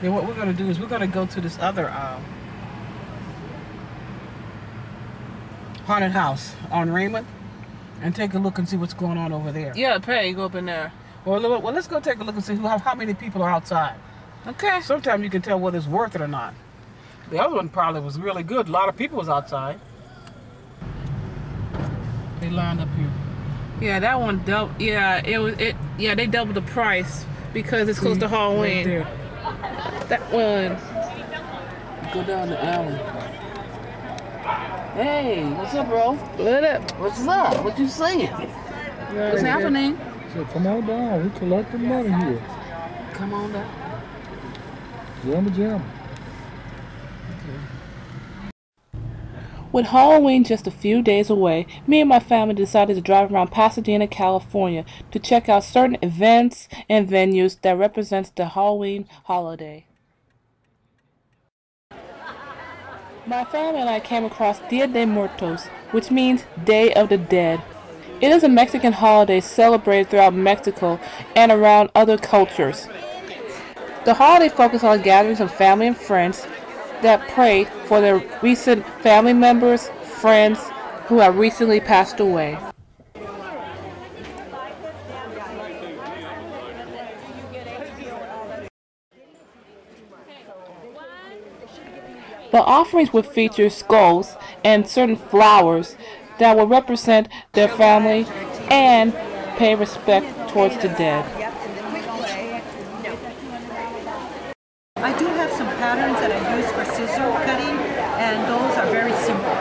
Then what we're gonna do is we're gonna go to this other um, haunted house on Raymond and take a look and see what's going on over there. Yeah, pay. Go up in there. Well, well, let's go take a look and see who, how, how many people are outside. Okay. Sometimes you can tell whether it's worth it or not. The other one probably was really good. A lot of people was outside. They lined up here. Yeah, that one double. Yeah, it was. It. Yeah, they doubled the price because it's close to Right Halloween. there. That one. Go down the alley. Hey, what's up, bro? What up? What's up? What you saying? What's happening? So come on down. We collecting money here. Come on down. Jam jam. With Halloween just a few days away, me and my family decided to drive around Pasadena, California to check out certain events and venues that represents the Halloween holiday. My family and I came across Dia de Muertos, which means Day of the Dead. It is a Mexican holiday celebrated throughout Mexico and around other cultures. The holiday focuses on gatherings of family and friends that pray for their recent family members, friends who have recently passed away. The offerings would feature skulls and certain flowers that will represent their family and pay respect towards the dead. I do have some patterns that I use for scissor cutting, and those are very simple.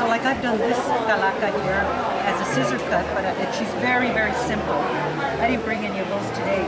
So like I've done this calaca here as a scissor cut, but uh, she's very, very simple. I didn't bring any of those today,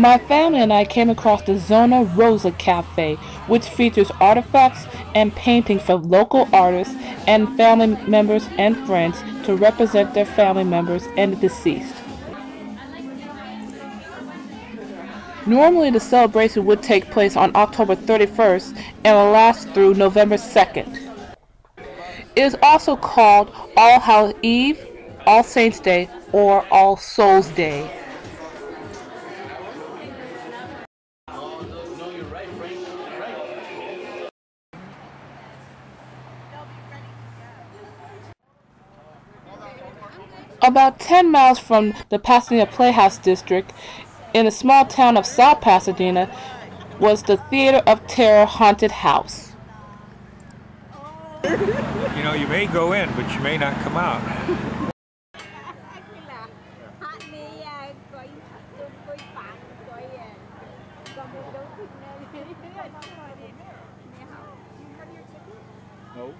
My family and I came across the Zona Rosa Cafe, which features artifacts and paintings from local artists and family members and friends to represent their family members and the deceased. Normally, the celebration would take place on October 31st and will last through November 2nd. It is also called All Hallows Eve, All Saints Day, or All Souls Day. About 10 miles from the Pasadena Playhouse District, in the small town of South Pasadena, was the Theater of Terror Haunted House. You know, you may go in, but you may not come out. No.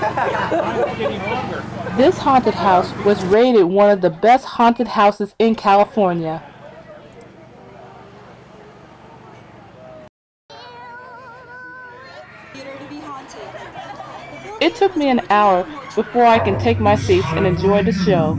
This haunted house was rated one of the best haunted houses in California. It took me an hour before I can take my seats and enjoy the show.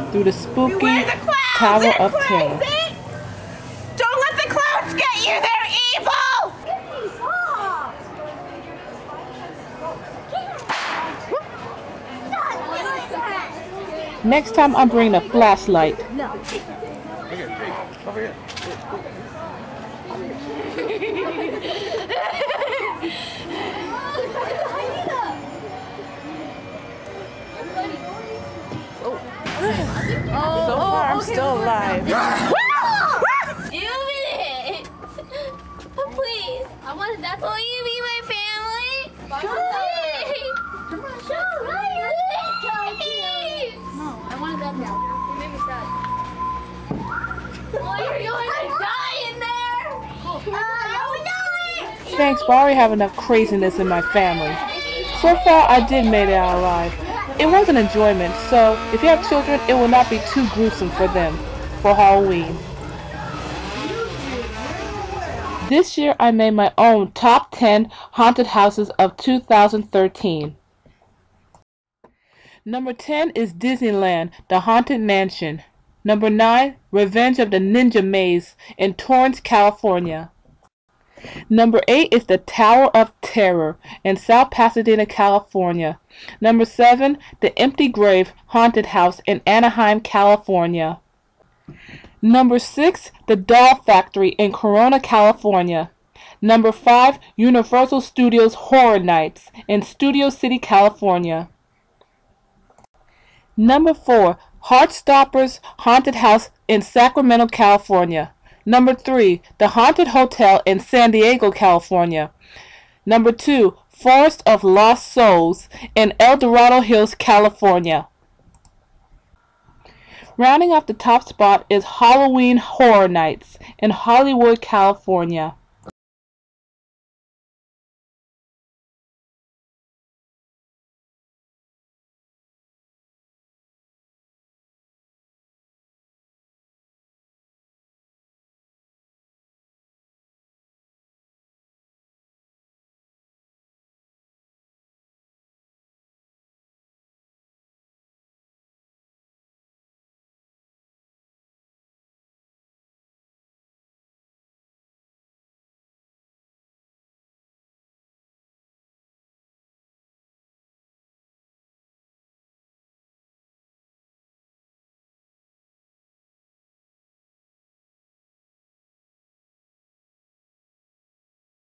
through the spooky Tower of Terror. Don't let the clouds get you! They're evil! Next time I'm bringing a flashlight. So far, I'm still alive. You it. Please. I want that. Will you be my family? Please. Come on, show Please. No, I wanted that now. You made me sad. Oh, you're going to die in there. Uh, no, Thanks, but I already have enough craziness in my family. So far, I did make it out alive. It was an enjoyment, so if you have children, it will not be too gruesome for them for Halloween. This year, I made my own top 10 haunted houses of 2013. Number 10 is Disneyland, the Haunted Mansion. Number 9, Revenge of the Ninja Maze in Torrance, California. Number 8 is the Tower of Terror in South Pasadena, California. Number 7, the Empty Grave Haunted House in Anaheim, California. Number 6, the Doll Factory in Corona, California. Number 5, Universal Studios Horror Nights in Studio City, California. Number 4, Heartstoppers Haunted House in Sacramento, California. Number 3, The Haunted Hotel in San Diego, California. Number 2, Forest of Lost Souls in El Dorado Hills, California. Rounding off the top spot is Halloween Horror Nights in Hollywood, California.